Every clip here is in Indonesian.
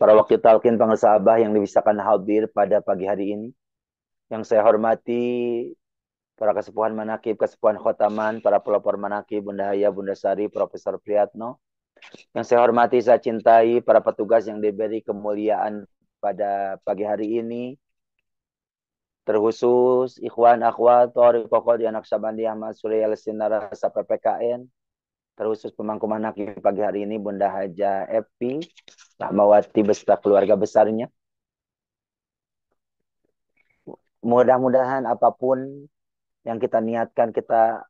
para wakil talqin pengesabah yang dibisakan hadir pada pagi hari ini. Yang saya hormati para kesepuhan manakib, kesepuhan khotaman, para pelopor manakib, Bunda Haya, Bunda Sari, Profesor Priyatno. Yang saya hormati, saya cintai para petugas yang diberi kemuliaan pada pagi hari ini. Terkhusus ikhwan akhwat Tori Kokol di anak Sabandi Ahmad Surya Lesinara PPKN terkhusus pemangku manaki pagi hari ini Bunda Haja Epi Rahmawati beserta keluarga besarnya. Mudah-mudahan apa pun yang kita niatkan kita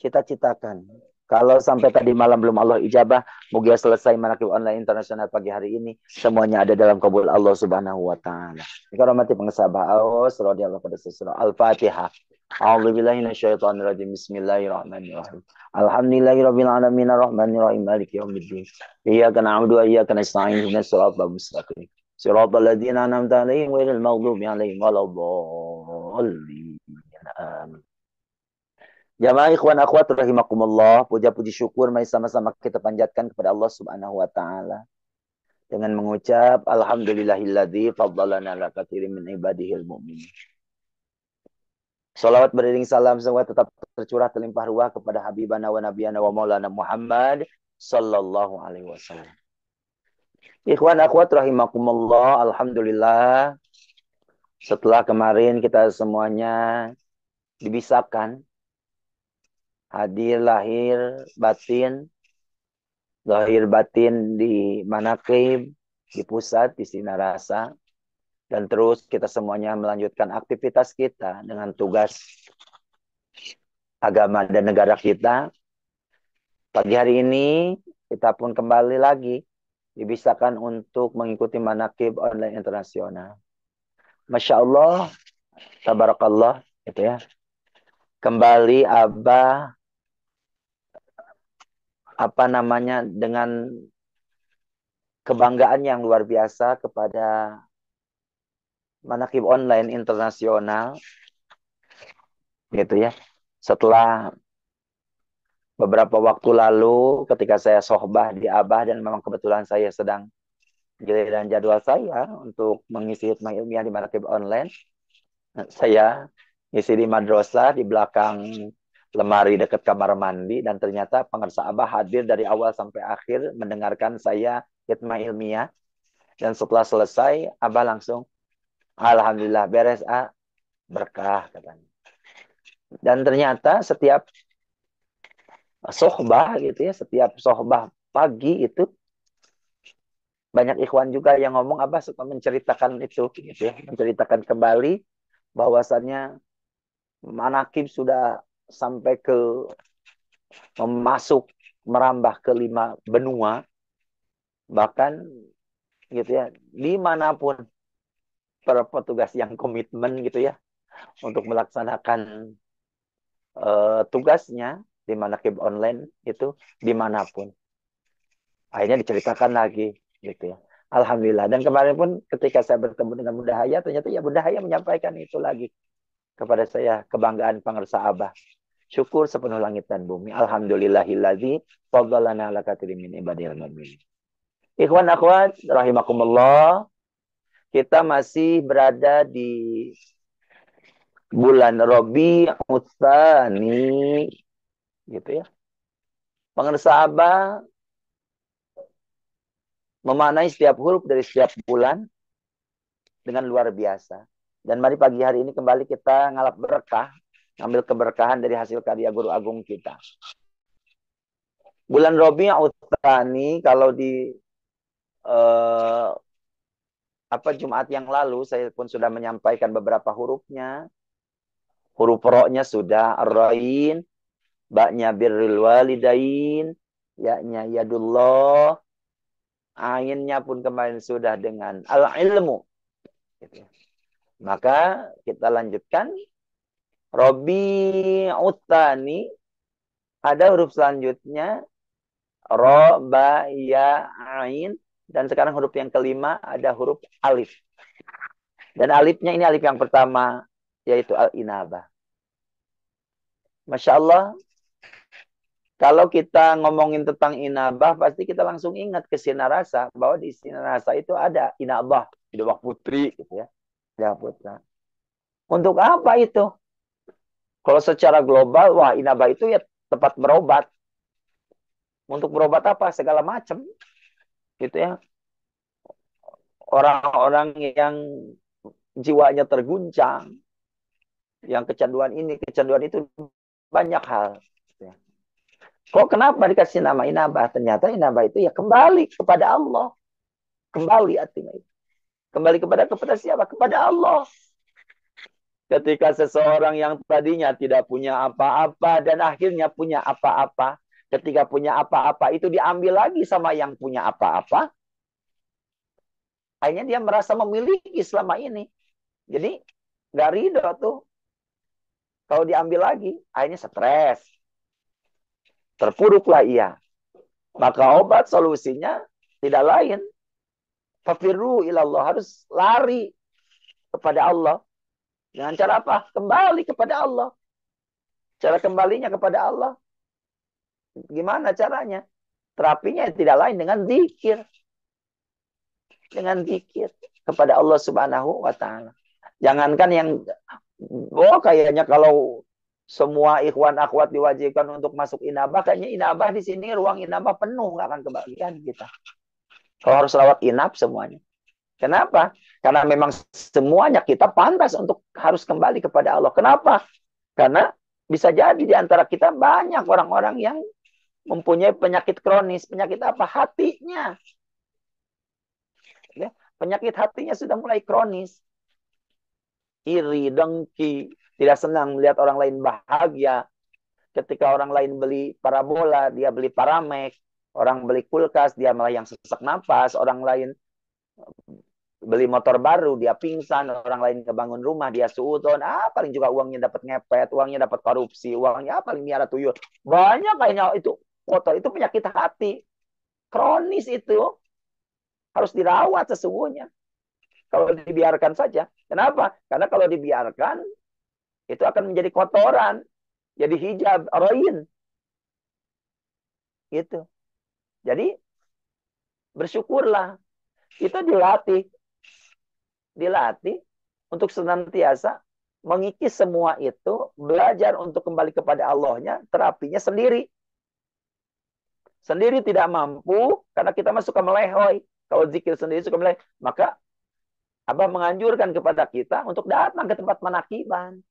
kita citakan. Kalau sampai tadi malam belum Allah ijabah, moga selesai manakib online internasional pagi hari ini, semuanya ada dalam kabul Allah Subhanahu wa taala. Dikahormati pengesabah Allah, radhiyallahu. Al-Fatihah. A'udzu billahi minasyaitonir rajim. Bismillahirrahmanirrahim. Alhamdulillahirabbil alamin arrahmanir rahim maliki yaumiddin. Iyyaka na'budu wa iyyaka nasta'in ihdinas siratal mustaqim. Siratal ladzina an'amta 'alaihim ghairil maghdubi 'alaihim waladdallin. Amin. Jamaah ikhwan akhwat rahimakumullah, puja-puji syukur mari sama-sama kita panjatkan kepada Allah Subhanahu wa taala dengan mengucap alhamdulillahilladzi faddalana ala katsirin min ibadihil mu'minin. Salawat beriring salam semua tetap tercurah terlimpah ruah kepada Habibana wa Nabiyana wa Maulana Muhammad sallallahu alaihi wasallam. Ikhwan akhwat rahimakumullah, alhamdulillah setelah kemarin kita semuanya dibisarkan hadir lahir batin lahir batin di manakib di pusat di sinarasa dan terus kita semuanya melanjutkan aktivitas kita dengan tugas agama dan negara kita. Pagi hari ini kita pun kembali lagi dibisakan untuk mengikuti manakib online internasional. Masya Allah, tabarakallah, itu ya. Kembali Abah apa namanya dengan kebanggaan yang luar biasa kepada manakib online internasional gitu ya. Setelah beberapa waktu lalu ketika saya sohbah di Abah dan memang kebetulan saya sedang giliran jadwal saya untuk mengisi hikmah ilmiah di manakib online saya ngisi di madrasah di belakang lemari dekat kamar mandi dan ternyata pengersa Abah hadir dari awal sampai akhir mendengarkan saya hikmah ilmiah. Dan setelah selesai Abah langsung Alhamdulillah beres A berkah katanya. Dan ternyata setiap sohbah gitu ya, setiap sohbah pagi itu banyak ikhwan juga yang ngomong Abah suka menceritakan itu gitu ya, menceritakan kembali bahwasannya manakib sudah sampai ke memasuk merambah ke lima benua bahkan gitu ya di mana pun para petugas yang komitmen gitu ya untuk melaksanakan uh, tugasnya di mana manakib online itu di mana pun. Akhirnya diceritakan lagi gitu ya. Alhamdulillah. Dan kemarin pun ketika saya bertemu dengan Bunda Haya, ternyata ya Bunda Haya menyampaikan itu lagi kepada saya kebanggaan pengersa Abah. Syukur sepenuh langit dan bumi. Alhamdulillahilladzi fadlalana ala katsirin min ibadil mu'minin. Ikhwan akhwat rahimakumullah kita masih berada di bulan Robi Utsani gitu ya. Pengersa Abah memanai setiap huruf dari setiap bulan dengan luar biasa. Dan mari pagi hari ini kembali kita ngalap berkah, ngambil keberkahan dari hasil karya guru agung kita. Bulan Robi Utsani kalau di uh, apa Jumat yang lalu saya pun sudah menyampaikan beberapa hurufnya. Huruf roknya sudah ar-rain, baknya birrul walidain, yaknya yadullah, ainnya pun kemarin sudah dengan al-ilmu. Gitu. Maka kita lanjutkan. Robi utani ada huruf selanjutnya ro ba ya ain dan sekarang huruf yang kelima ada huruf alif. Dan alifnya ini alif yang pertama, yaitu al-inabah. Masya Allah, Kalau kita ngomongin tentang inabah, pasti kita langsung ingat ke sinarasa bahwa di sinarasa itu ada inabah, idawah putri, gitu ya, idawah putra. Untuk apa itu? Kalau secara global, wah inabah itu ya tempat berobat. Untuk berobat apa? Segala macam, gitu ya. Orang-orang yang jiwanya terguncang, yang kecanduan ini, kecanduan itu banyak hal. Kok kenapa dikasih nama inabah? Ternyata inabah itu ya kembali kepada Allah. Kembali artinya itu. Kembali kepada kepada siapa? Kepada Allah. Ketika seseorang yang tadinya tidak punya apa-apa dan akhirnya punya apa-apa. Ketika punya apa-apa itu diambil lagi sama yang punya apa-apa. Akhirnya dia merasa memiliki selama ini. Jadi nggak ridho tuh. Kalau diambil lagi, akhirnya stres terpuruklah ia. Maka obat solusinya tidak lain. Fafiru ilallah. Harus lari kepada Allah. Dengan cara apa? Kembali kepada Allah. Cara kembalinya kepada Allah. Gimana caranya? Terapinya tidak lain dengan zikir. Dengan zikir kepada Allah subhanahu wa ta'ala. Jangankan yang, oh kayaknya kalau semua ikhwan akhwat diwajibkan untuk masuk inabah, kayaknya inabah di sini ruang inabah penuh, nggak akan kebagian kita. Kalau harus lewat inab semuanya. Kenapa? Karena memang semuanya kita pantas untuk harus kembali kepada Allah. Kenapa? Karena bisa jadi di antara kita banyak orang-orang yang mempunyai penyakit kronis. Penyakit apa? Hatinya. Ya, penyakit hatinya sudah mulai kronis. Iri, dengki, tidak senang melihat orang lain bahagia. Ketika orang lain beli parabola, dia beli paramek. Orang beli kulkas, dia malah yang sesak napas. Orang lain beli motor baru, dia pingsan. Orang lain kebangun rumah, dia suudon. Ah, paling juga uangnya dapat ngepet, uangnya dapat korupsi, uangnya ah, paling miara tuyul. Banyak kayaknya itu kotor. Itu penyakit hati. Kronis itu. Harus dirawat sesungguhnya. Kalau dibiarkan saja. Kenapa? Karena kalau dibiarkan, itu akan menjadi kotoran, jadi hijab, roin. Gitu. Jadi bersyukurlah. Itu dilatih. Dilatih untuk senantiasa mengikis semua itu, belajar untuk kembali kepada Allahnya, terapinya sendiri. Sendiri tidak mampu, karena kita masuk ke melehoi. Kalau zikir sendiri suka melehoi, maka Abah menganjurkan kepada kita untuk datang ke tempat manakiban.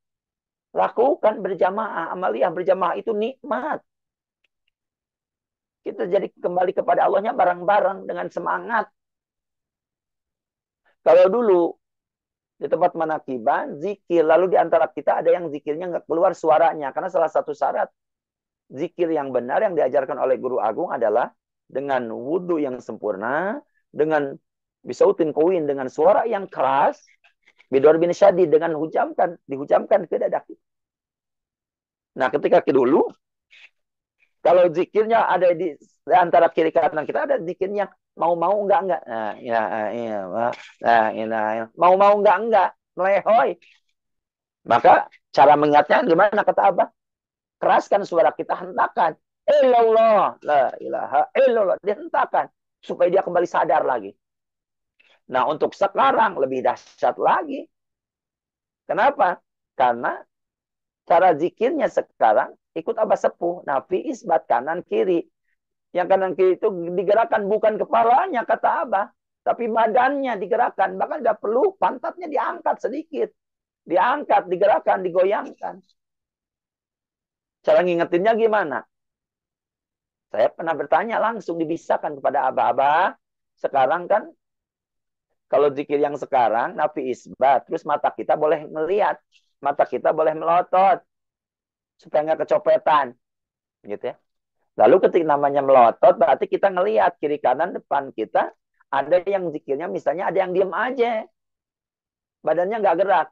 Lakukan berjamaah. Amalia berjamaah itu nikmat. Kita jadi kembali kepada Allahnya bareng-bareng dengan semangat. Kalau dulu di tempat manakiban, zikir. Lalu di antara kita ada yang zikirnya nggak keluar suaranya. Karena salah satu syarat zikir yang benar yang diajarkan oleh guru agung adalah dengan wudhu yang sempurna, dengan bisa utin koin dengan suara yang keras, Bidor bin Syadi dengan hujamkan, dihujamkan ke dada. Nah, ketika dulu, kalau zikirnya ada di, di antara kiri kanan kita ada zikirnya mau-mau enggak enggak. Nah, ya, ya, nah, ya, mau-mau enggak enggak, melehoi. Maka cara mengingatnya gimana kata Abah? Keraskan suara kita, hentakan. Ilallah, la ilaha illallah, dihentakan supaya dia kembali sadar lagi. Nah, untuk sekarang lebih dahsyat lagi. Kenapa? Karena cara zikirnya sekarang ikut abah sepuh. Nafi isbat kanan kiri. Yang kanan kiri itu digerakkan bukan kepalanya kata abah. Tapi badannya digerakkan. Bahkan tidak perlu pantatnya diangkat sedikit. Diangkat, digerakkan, digoyangkan. Cara ngingetinnya gimana? Saya pernah bertanya langsung dibisakan kepada abah-abah. Sekarang kan kalau zikir yang sekarang, nafi isbat. Terus mata kita boleh melihat. Mata kita boleh melotot. Supaya nggak kecopetan. Gitu ya. Lalu ketika namanya melotot, berarti kita ngelihat kiri kanan depan kita. Ada yang zikirnya misalnya ada yang diem aja. Badannya nggak gerak.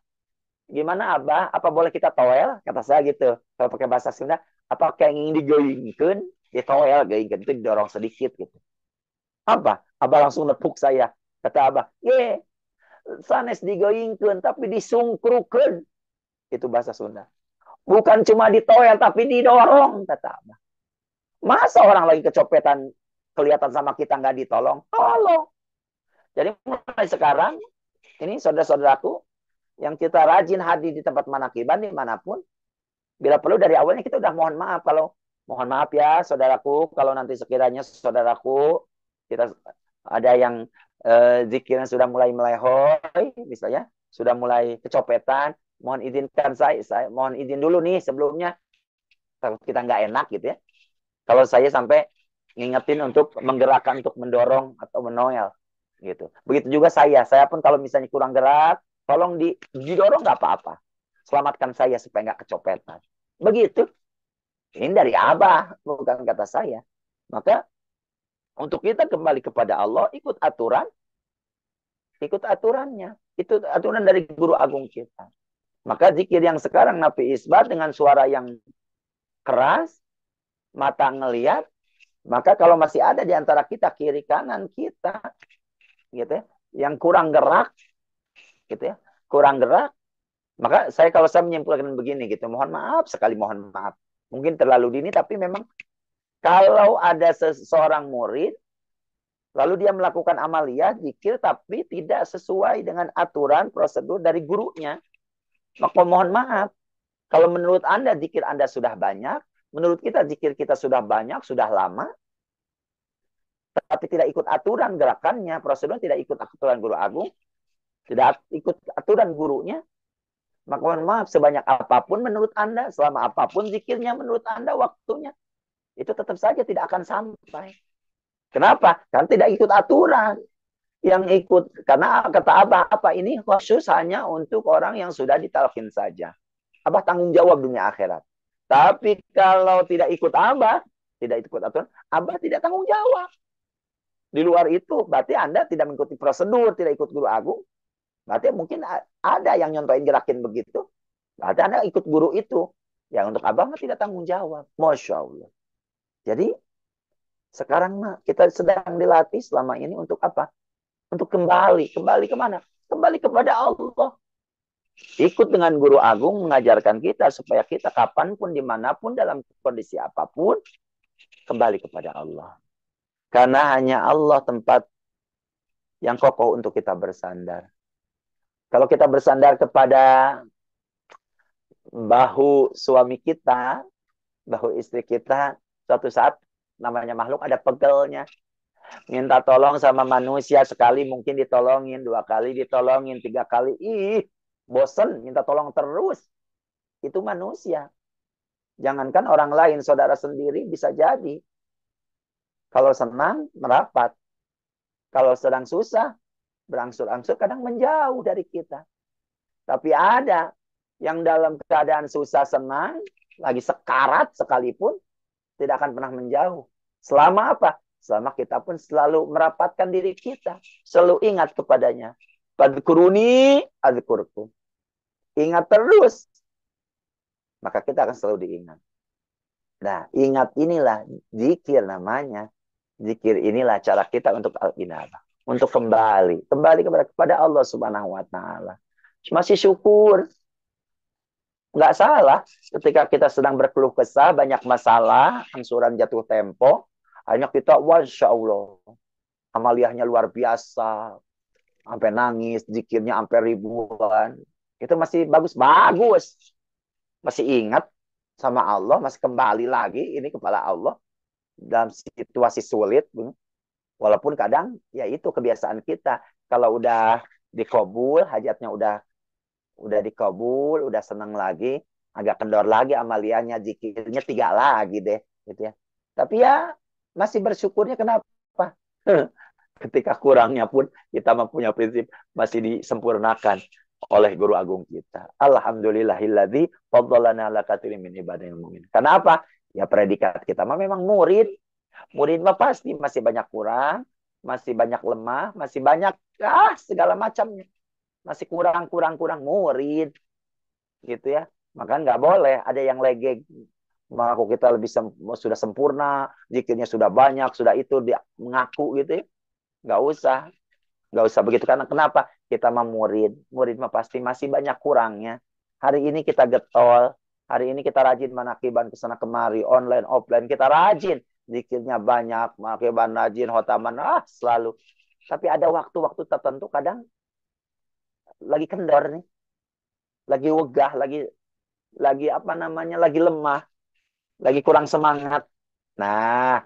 Gimana Abah? Apa boleh kita toel? Kata saya gitu. Kalau pakai bahasa Sunda, apa kayak ingin digoyingkan? Di toel, goyingkan itu didorong sedikit gitu. Apa? Abah langsung nepuk saya. Kata Abah, ye, sanes digoyingkan tapi disungkrukan. Itu bahasa Sunda. Bukan cuma ditoel tapi didorong, kata Abah. Masa orang lagi kecopetan kelihatan sama kita nggak ditolong? Tolong. Jadi mulai sekarang, ini saudara-saudaraku, yang kita rajin hadir di tempat manakiban di mana pun, bila perlu dari awalnya kita udah mohon maaf kalau mohon maaf ya saudaraku kalau nanti sekiranya saudaraku kita ada yang eh, zikirnya sudah mulai melehoi misalnya sudah mulai kecopetan mohon izinkan saya saya mohon izin dulu nih sebelumnya kita nggak enak gitu ya kalau saya sampai ngingetin untuk menggerakkan untuk mendorong atau menoel gitu. Begitu juga saya. Saya pun kalau misalnya kurang gerak, tolong di, didorong nggak apa-apa. Selamatkan saya supaya nggak kecopetan. Begitu. Ini dari Abah, bukan kata saya. Maka untuk kita kembali kepada Allah, ikut aturan, ikut aturannya. Itu aturan dari guru agung kita. Maka zikir yang sekarang Nabi Isbat dengan suara yang keras, mata ngeliat, maka kalau masih ada di antara kita kiri kanan kita gitu ya, yang kurang gerak, gitu ya, kurang gerak, maka saya kalau saya menyimpulkan begini gitu, mohon maaf sekali mohon maaf, mungkin terlalu dini tapi memang kalau ada seseorang murid lalu dia melakukan amalia zikir tapi tidak sesuai dengan aturan prosedur dari gurunya, maka mohon maaf. Kalau menurut Anda zikir Anda sudah banyak, menurut kita zikir kita sudah banyak, sudah lama, tapi tidak ikut aturan gerakannya, prosedur tidak ikut aturan guru agung, tidak ikut aturan gurunya, maka mohon maaf sebanyak apa pun menurut Anda, selama apa pun zikirnya menurut Anda waktunya, itu tetap saja tidak akan sampai. Kenapa? Karena tidak ikut aturan. Yang ikut, karena kata Abah, apa ini khusus hanya untuk orang yang sudah ditalkin saja. Abah tanggung jawab dunia akhirat. Tapi kalau tidak ikut Abah, tidak ikut aturan, Abah tidak tanggung jawab. Di luar itu, berarti Anda tidak mengikuti prosedur, tidak ikut guru agung. Berarti mungkin ada yang nyontoin gerakin begitu. Berarti Anda ikut guru itu. Ya untuk abang tidak tanggung jawab. Masya Allah. Jadi sekarang mah kita sedang dilatih selama ini untuk apa? Untuk kembali. Kembali ke mana? Kembali kepada Allah. Ikut dengan guru agung mengajarkan kita supaya kita kapan pun, di mana pun, dalam kondisi apa pun, kembali kepada Allah. Karena hanya Allah tempat yang kokoh untuk kita bersandar. Kalau kita bersandar kepada bahu suami kita, bahu istri kita, suatu saat namanya makhluk ada pegelnya. Minta tolong sama manusia sekali mungkin ditolongin, dua kali ditolongin, tiga kali. Ih, bosen minta tolong terus. Itu manusia. Jangankan orang lain, saudara sendiri bisa jadi. Kalau senang, merapat. Kalau sedang susah, berangsur-angsur kadang menjauh dari kita. Tapi ada yang dalam keadaan susah senang, lagi sekarat sekalipun, tidak akan pernah menjauh. Selama apa? Selama kita pun selalu merapatkan diri kita. Selalu ingat kepadanya. Padkuruni adkurku. Ingat terus. Maka kita akan selalu diingat. Nah, ingat inilah zikir namanya. Zikir inilah cara kita untuk al-inabah. Untuk kembali. Kembali kepada, kepada Allah subhanahu wa ta'ala. Masih syukur. Nggak salah ketika kita sedang berkeluh kesah, banyak masalah, angsuran jatuh tempo. Hanya kita, Masya Allah. Amaliyahnya luar biasa. Sampai nangis, zikirnya sampai ribuan. Itu masih bagus. Bagus. Masih ingat sama Allah, masih kembali lagi ini kepada Allah dalam situasi sulit walaupun kadang ya itu kebiasaan kita kalau udah dikabul hajatnya udah udah dikabul udah senang lagi agak kendor lagi amaliannya zikirnya tiga lagi deh gitu ya tapi ya masih bersyukurnya kenapa ketika kurangnya pun kita mempunyai prinsip masih disempurnakan oleh guru agung kita. Alhamdulillahilladzi faddalana ala katsirin min ibadil mu'min. Kenapa? Ya predikat kita memang murid. Murid mah pasti masih banyak kurang, masih banyak lemah, masih banyak ah segala macamnya. Masih kurang kurang kurang murid. Gitu ya. Maka nggak boleh ada yang legek mengaku kita lebih sem sudah sempurna, zikirnya sudah banyak, sudah itu dia mengaku gitu ya. Nggak usah. Nggak usah begitu karena kenapa? Kita mah murid. Murid mah pasti masih banyak kurangnya. Hari ini kita getol, Hari ini kita rajin manakiban ke sana kemari, online, offline, kita rajin. Zikirnya banyak, pakai banajin, hotaman, ah selalu. Tapi ada waktu-waktu tertentu kadang lagi kendor nih. Lagi wegah, lagi lagi apa namanya? lagi lemah, lagi kurang semangat. Nah,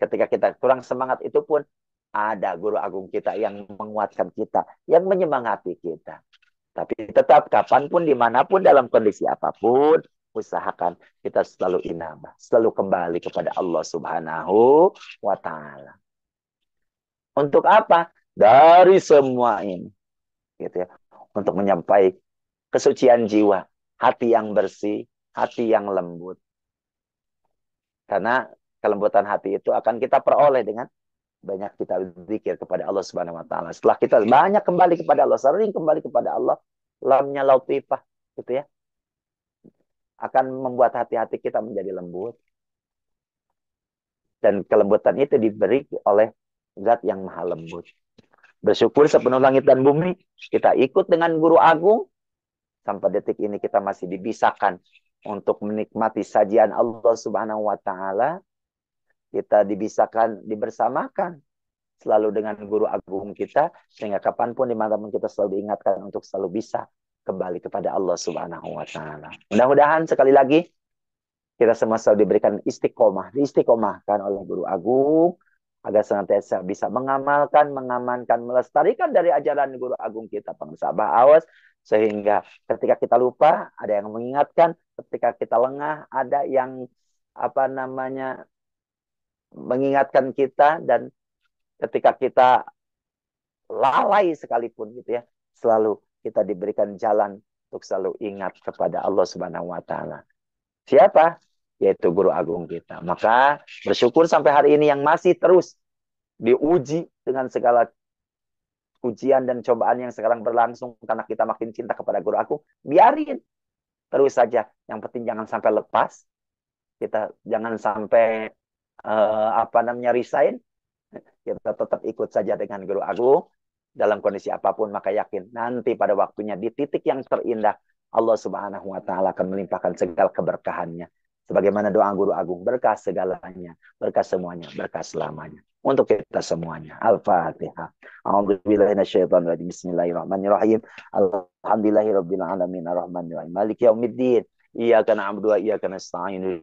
ketika kita kurang semangat itu pun ada guru agung kita yang menguatkan kita, yang menyemangati kita. Tapi tetap kapan pun, di mana pun, dalam kondisi apa pun, usahakan kita selalu inabah, selalu kembali kepada Allah Subhanahu wa Ta'ala. Untuk apa? Dari semua ini, gitu ya, untuk menyampaikan kesucian jiwa, hati yang bersih, hati yang lembut. Karena kelembutan hati itu akan kita peroleh dengan banyak kita zikir kepada Allah Subhanahu wa taala. Setelah kita banyak kembali kepada Allah, sering kembali kepada Allah, lamnya lautifah gitu ya. Akan membuat hati-hati kita menjadi lembut. Dan kelembutan itu diberi oleh zat yang maha lembut. Bersyukur sepenuh langit dan bumi, kita ikut dengan guru agung sampai detik ini kita masih dibisakan untuk menikmati sajian Allah Subhanahu wa taala kita dibisakan, dibersamakan selalu dengan guru agung kita sehingga kapan pun di mana pun kita selalu diingatkan untuk selalu bisa kembali kepada Allah Subhanahu wa taala. Mudah-mudahan sekali lagi kita semua selalu diberikan istiqomah, diistiqomahkan oleh guru agung agar senantiasa bisa mengamalkan, mengamankan, melestarikan dari ajaran guru agung kita pengusaha awas sehingga ketika kita lupa ada yang mengingatkan, ketika kita lengah ada yang apa namanya mengingatkan kita dan ketika kita lalai sekalipun gitu ya, selalu kita diberikan jalan untuk selalu ingat kepada Allah Subhanahu wa taala. Siapa? Yaitu guru agung kita. Maka bersyukur sampai hari ini yang masih terus diuji dengan segala ujian dan cobaan yang sekarang berlangsung karena kita makin cinta kepada guru agung, biarin terus saja. Yang penting jangan sampai lepas. Kita jangan sampai uh, apa namanya resign, kita tetap ikut saja dengan guru agung dalam kondisi apa pun maka yakin nanti pada waktunya di titik yang terindah Allah Subhanahu wa taala akan melimpahkan segala keberkahannya. Sebagaimana doa guru agung berkah segalanya, berkah semuanya, berkah selamanya untuk kita semuanya. Al-Fatihah. A'udzubillahi minasyaitonir Bismillahirrahmanirrahim. Alhamdulillahirabbil alamin arrahmanirrahim. Maliki yaumiddin. Iyyaka na'budu wa iyyaka nasta'in.